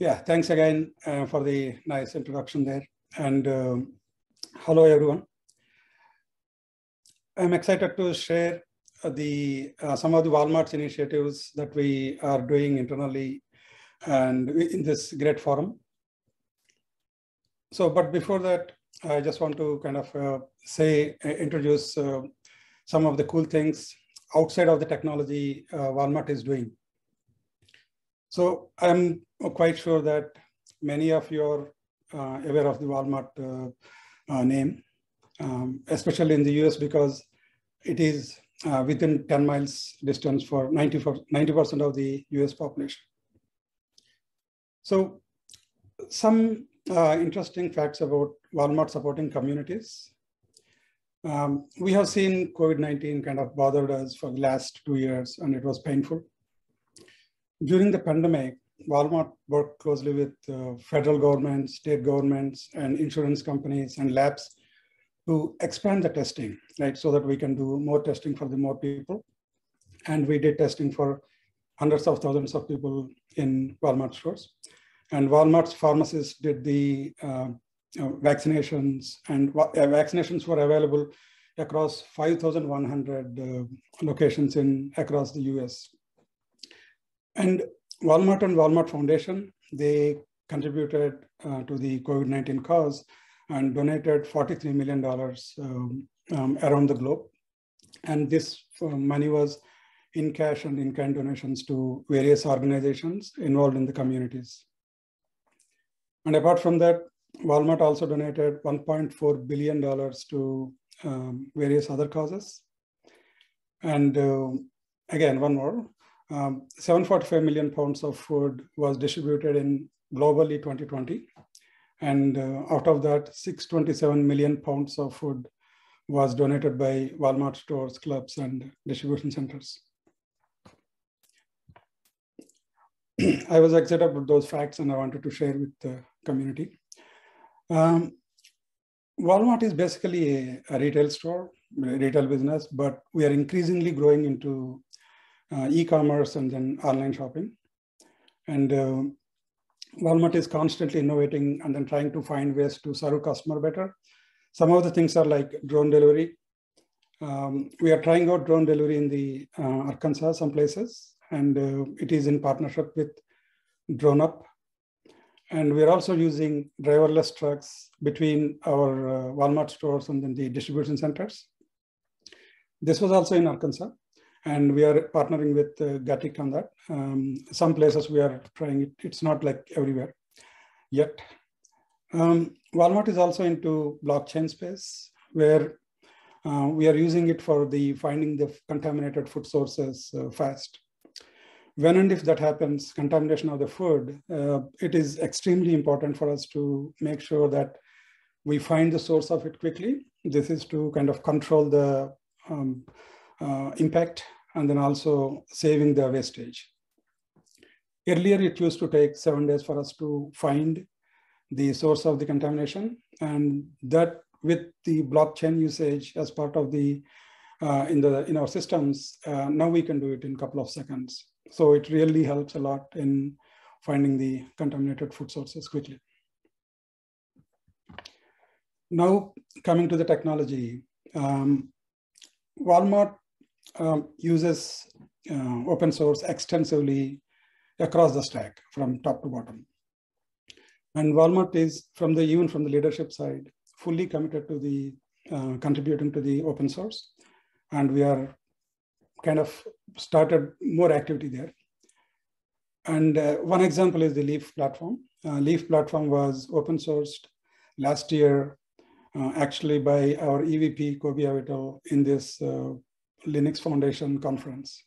Yeah, thanks again uh, for the nice introduction there. And um, hello, everyone. I'm excited to share uh, the uh, some of the Walmart's initiatives that we are doing internally and in this great forum. So, but before that, I just want to kind of uh, say, uh, introduce uh, some of the cool things outside of the technology Walmart is doing. So I'm quite sure that many of you are uh, aware of the Walmart uh, uh, name, um, especially in the US because it is uh, within 10 miles distance for 90% of the US population. So some uh, interesting facts about Walmart supporting communities. Um, we have seen COVID-19 kind of bothered us for the last two years and it was painful. During the pandemic, Walmart worked closely with uh, federal governments, state governments, and insurance companies and labs to expand the testing, right? So that we can do more testing for the more people. And we did testing for hundreds of thousands of people in Walmart stores. And Walmart's pharmacists did the uh, vaccinations and uh, vaccinations were available across 5,100 uh, locations in across the US. And Walmart and Walmart Foundation, they contributed uh, to the COVID-19 cause and donated $43 million um, um, around the globe. And this uh, money was in cash and in-kind donations to various organizations involved in the communities. And apart from that, Walmart also donated $1.4 billion to um, various other causes. And uh, again, one more, um, 745 million pounds of food was distributed in globally 2020. And uh, out of that, 627 million pounds of food was donated by Walmart stores, clubs, and distribution centers. I was excited about those facts and I wanted to share with the community. Um, Walmart is basically a, a, retail store, retail business, but we are increasingly growing into e-commerce and then online shopping. And uh, Walmart is constantly innovating and then trying to find ways to serve customer better. Some of the things are like drone delivery. Um, we are trying out drone delivery in the uh, Arkansas, some places, and uh, it is in partnership with DroneUp. And we're also using driverless trucks between our uh, Walmart stores and then the distribution centers. This was also in Arkansas and we are partnering with uh, Gatik on that. Um, some places we are trying it. It's not like everywhere yet. Um, Walmart is also into blockchain space where uh, we are using it for the finding the contaminated food sources uh, fast. When and if that happens, contamination of the food, uh, it is extremely important for us to make sure that we find the source of it quickly. This is to kind of control the um, uh, impact and then also saving the wastage. Earlier, it used to take seven days for us to find the source of the contamination. And that with the blockchain usage as part of the, uh, in, the, in our systems, uh, now we can do it in a couple of seconds. So it really helps a lot in finding the contaminated food sources quickly. Now, coming to the technology, um, Walmart um, uses uh, open source extensively across the stack from top to bottom. And Walmart is from the even from the leadership side fully committed to the uh, contributing to the open source, and we are kind of started more activity there. And uh, one example is the L3AF platform. Uh, L3AF platform was open sourced last year, uh, actually by our EVP Kobe Avital in this uh, Linux Foundation conference.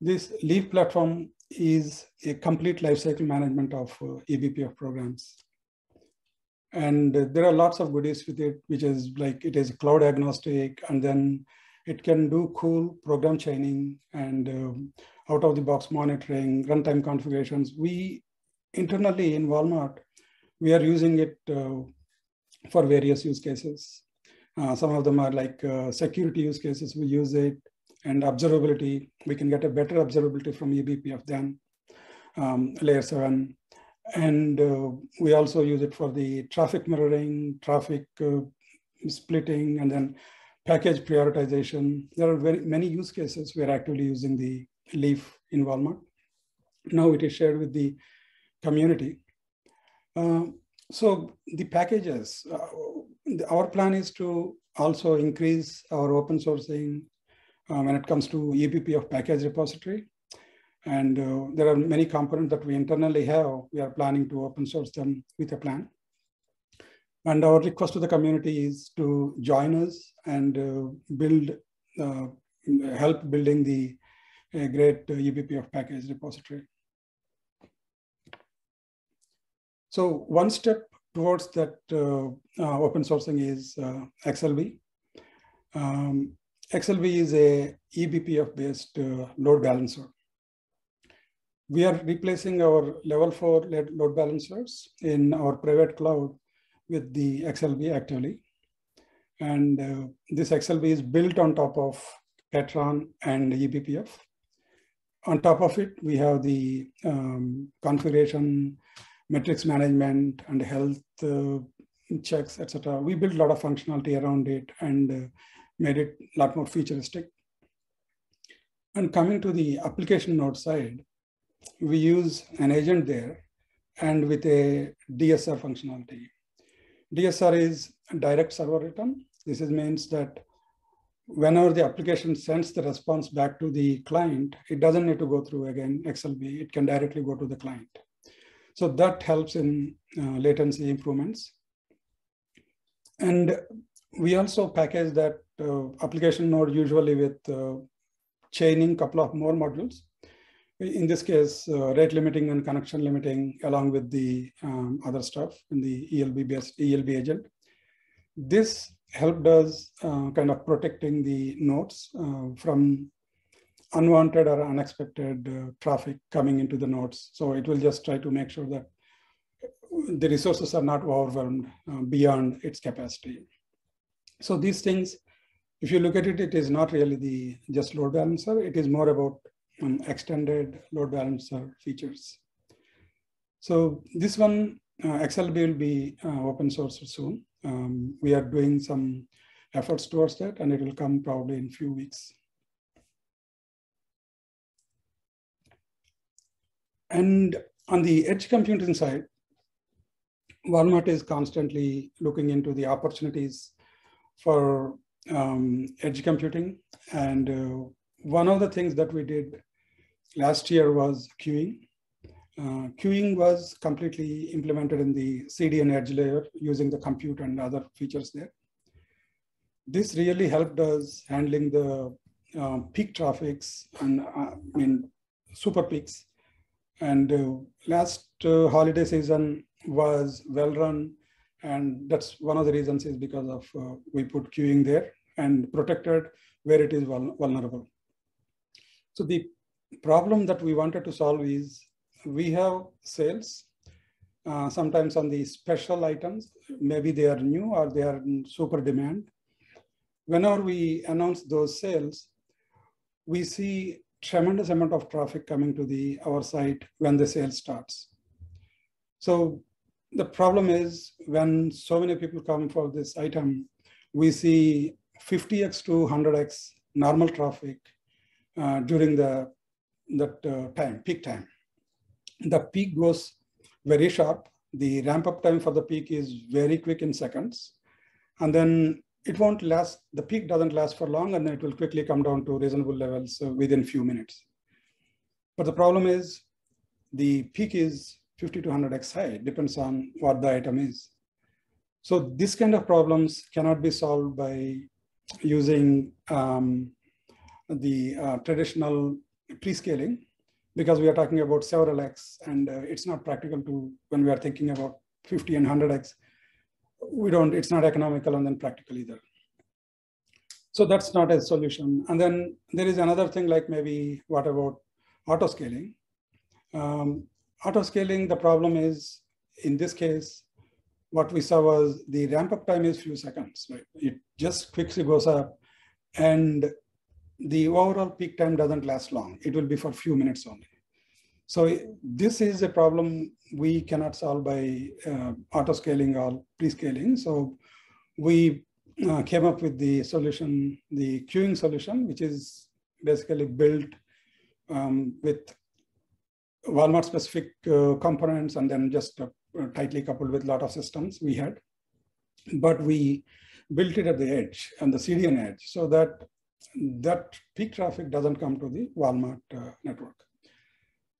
This L3AF platform is a complete lifecycle management of uh, eBPF programs. And uh, there are lots of goodies with it, which is like it is cloud agnostic, and then it can do cool program chaining and um, out of the box monitoring, runtime configurations. We internally in Walmart, we are using it uh, for various use cases. Uh, some of them are like uh, security use cases, we use it, and observability. We can get a better observability from eBPF than um, layer seven. And uh, we also use it for the traffic mirroring, traffic uh, splitting, and then package prioritization. There are very many use cases we're actively using the L3AF in Walmart. Now it is shared with the community. So the packages, uh, our plan is to also increase our open sourcing uh, when it comes to eBPF package repository. And uh, there are many components that we internally have. We are planning to open source them with a plan. And our request to the community is to join us and uh, build, uh, help building the great eBPF package repository. So one step towards that uh, uh, open sourcing is uh, XLB. Um, XLB is a eBPF based load balancer. We are replacing our level four load balancers in our private cloud with the XLB actively. And uh, this XLB is built on top of Katran and eBPF. On top of it, we have the um, configuration metrics management and health uh, checks, etc. We built a lot of functionality around it and uh, made it a lot more futuristic. And coming to the application node side, we use an agent there and with a DSR functionality. DSR is direct server return. This is, means that whenever the application sends the response back to the client, it doesn't need to go through again XLB. It can directly go to the client. So that helps in uh, latency improvements. And we also package that uh, application node usually with uh, chaining couple of more modules. In this case, uh, rate limiting and connection limiting along with the um, other stuff in the ELB based ELB agent. This helped us uh, kind of protecting the nodes uh, from unwanted or unexpected uh, traffic coming into the nodes. So it will just try to make sure that the resources are not overwhelmed uh, beyond its capacity. So these things, if you look at it, it is not really the just load balancer. It is more about um, extended load balancer features. So this one, uh, XLB will be uh, open source soon. Um, we are doing some efforts towards that and it will come probably in few weeks. And on the edge computing side, Walmart is constantly looking into the opportunities for um, edge computing. And uh, one of the things that we did last year was queuing. Uh, queuing was completely implemented in the CDN edge layer using the compute and other features there. This really helped us handling the uh, peak traffics and uh, I mean super peaks and uh, last uh, holiday season was well run. And that's one of the reasons is because of uh, we put queuing there and protected where it is vulnerable. So the problem that we wanted to solve is we have sales uh, sometimes on the special items, maybe they are new or they are in super demand. Whenever we announce those sales, we see tremendous amount of traffic coming to the our site when the sale starts. So the problem is when so many people come for this item, we see 50x to 100x normal traffic uh, during the that uh, time, peak time. The peak goes very sharp. The ramp up time for the peak is very quick in seconds. And then it won't last, the peak doesn't last for long and then it will quickly come down to reasonable levels uh, within few minutes. But the problem is the peak is 50 to 100x high, depends on what the item is. So this kind of problems cannot be solved by using um, the uh, traditional pre-scaling because we are talking about several X and uh, it's not practical to, when we are thinking about 50 and 100X, we don't, it's not economical and then practical either. So that's not a solution. And then there is another thing like maybe what about auto scaling? Um, auto scaling, the problem is in this case, what we saw was the ramp up time is few seconds, right? It just quickly goes up and the overall peak time doesn't last long. It will be for few minutes only. So this is a problem we cannot solve by uh, auto scaling or pre-scaling. So we uh, came up with the solution, the queuing solution, which is basically built um, with Walmart specific uh, components and then just uh, tightly coupled with a lot of systems we had. But we built it at the edge and the CDN edge so that that peak traffic doesn't come to the Walmart uh, network.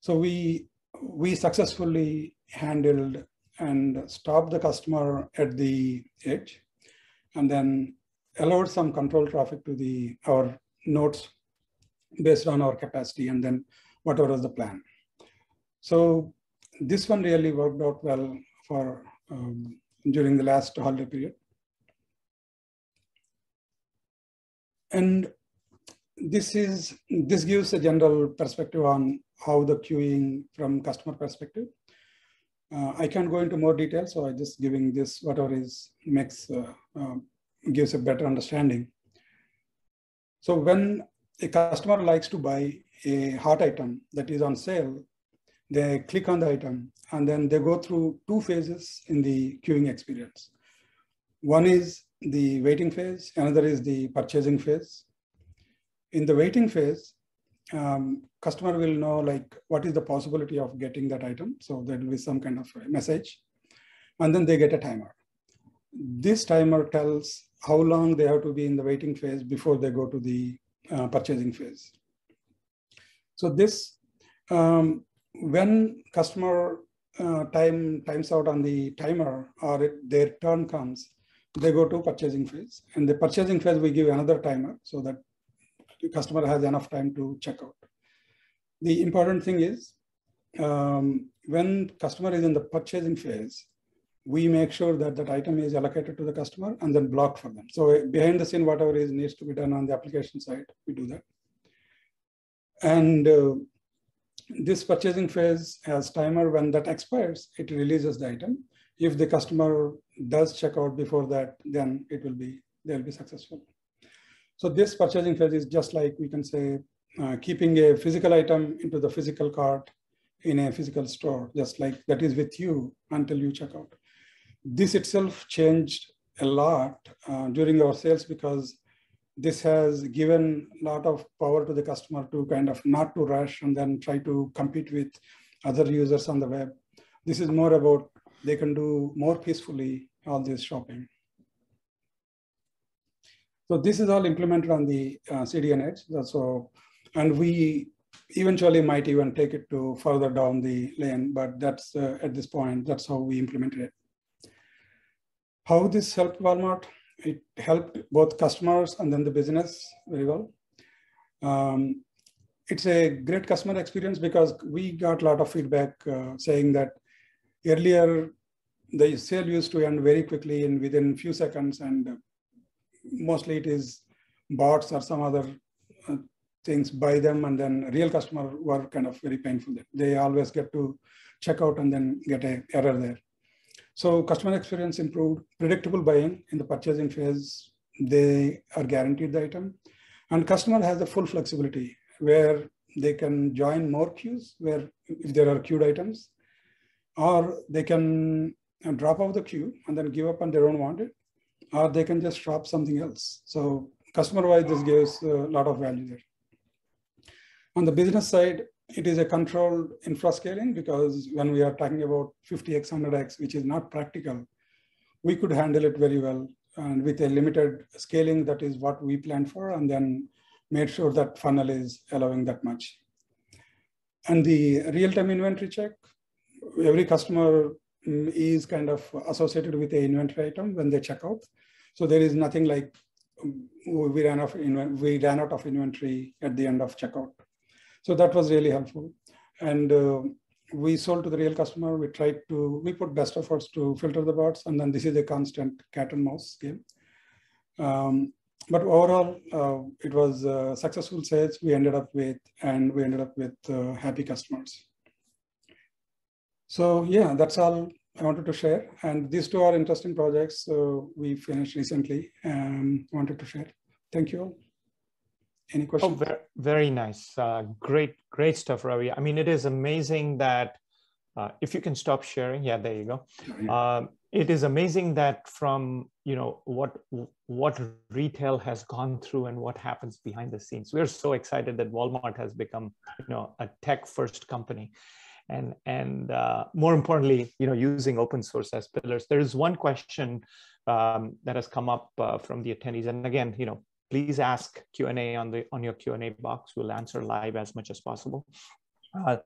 So we, we successfully handled and stopped the customer at the edge and then allowed some control traffic to the our nodes based on our capacity and then whatever was the plan. So this one really worked out well for um, during the last holiday period. And this is this gives a general perspective on how the queuing from customer perspective. Uh, I can't go into more detail, so I just giving this whatever is makes uh, uh, gives a better understanding. So when a customer likes to buy a hot item that is on sale, they click on the item and then they go through two phases in the queuing experience. One is the waiting phase, another is the purchasing phase. In the waiting phase, um, customer will know like what is the possibility of getting that item. So there will be some kind of message and then they get a timer. This timer tells how long they have to be in the waiting phase before they go to the uh, purchasing phase. So this, um, when customer uh, time times out on the timer or it, their turn comes, they go to purchasing phase. And the purchasing phase, we give another timer so that customer has enough time to check out. The important thing is um, when customer is in the purchasing phase, we make sure that that item is allocated to the customer and then blocked for them. So behind the scene, whatever is needs to be done on the application side, we do that. And uh, this purchasing phase has timer when that expires, it releases the item. If the customer does check out before that, then it will be, they'll be successful. So this purchasing phase is just like we can say, uh, keeping a physical item into the physical cart in a physical store, just like that is with you until you check out. This itself changed a lot uh, during our sales because this has given a lot of power to the customer to kind of not to rush and then try to compete with other users on the web. This is more about they can do more peacefully all this shopping. So this is all implemented on the uh, CDN edge. So, and we eventually might even take it to further down the lane, but that's uh, at this point, that's how we implemented it. How this helped Walmart? It helped both customers and then the business very well. Um, it's a great customer experience because we got a lot of feedback uh, saying that earlier the sale used to end very quickly and within few seconds and mostly it is bots or some other uh, things by them and then real customer were kind of very painful. They always get to check out and then get a error there. So customer experience improved, predictable buying in the purchasing phase, they are guaranteed the item. And customer has the full flexibility where they can join more queues where if there are queued items, or they can drop off the queue and then give up and they don't want it or they can just shop something else. So customer-wise, this gives a lot of value there. On the business side, it is a controlled infra scaling because when we are talking about 50x, 100x, which is not practical, we could handle it very well. And with a limited scaling, that is what we planned for, and then made sure that funnel is allowing that much. And the real-time inventory check, every customer is kind of associated with the inventory item when they check out. So there is nothing like um, we ran off we ran out of inventory at the end of checkout. So that was really helpful. And uh, we sold to the real customer. We tried to, we put best efforts to filter the bots. And then this is a constant cat and mouse game. Um, but overall, uh, it was successful sales we ended up with, and we ended up with uh, happy customers. So yeah, that's all I wanted to share. And these two are interesting projects so we finished recently and wanted to share. Thank you all. Any questions? Oh, very, very nice. Uh, great, great stuff, Ravi. I mean, it is amazing that uh, if you can stop sharing, yeah, there you go. Um, it is amazing that from you know what what retail has gone through and what happens behind the scenes. We're so excited that Walmart has become you know a tech first company, and and uh, more importantly, you know, using open source as pillars. There is one question um, that has come up uh, from the attendees, and again, you know, please ask Q and A on the on your Q and A box. We'll answer live as much as possible. Uh,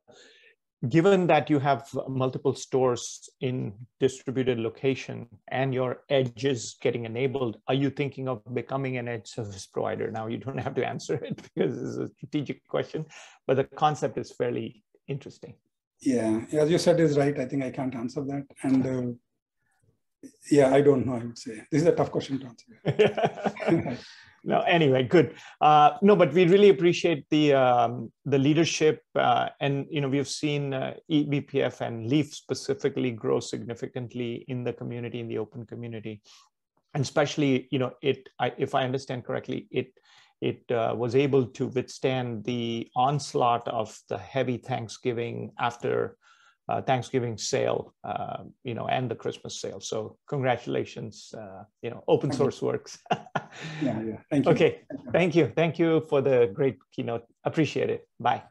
given that you have multiple stores in distributed location and your edge is getting enabled, are you thinking of becoming an edge service provider? Now you don't have to answer it because it's a strategic question, but the concept is fairly interesting. Yeah, as you said is right. I think I can't answer that. And uh, yeah, I don't know, I would say. This is a tough question to answer. no anyway good uh, no but we really appreciate the um, the leadership uh, and you know we've seen uh, ebpf and L3AF specifically grow significantly in the community in the open community and especially you know it I, if i understand correctly it it uh, was able to withstand the onslaught of the heavy thanksgiving after uh, Thanksgiving sale, uh, you know, and the Christmas sale. So congratulations, uh, you know, open Thank source you. works. yeah, yeah. Thank you. Okay. Thank you. Thank you for the great keynote. Appreciate it. Bye.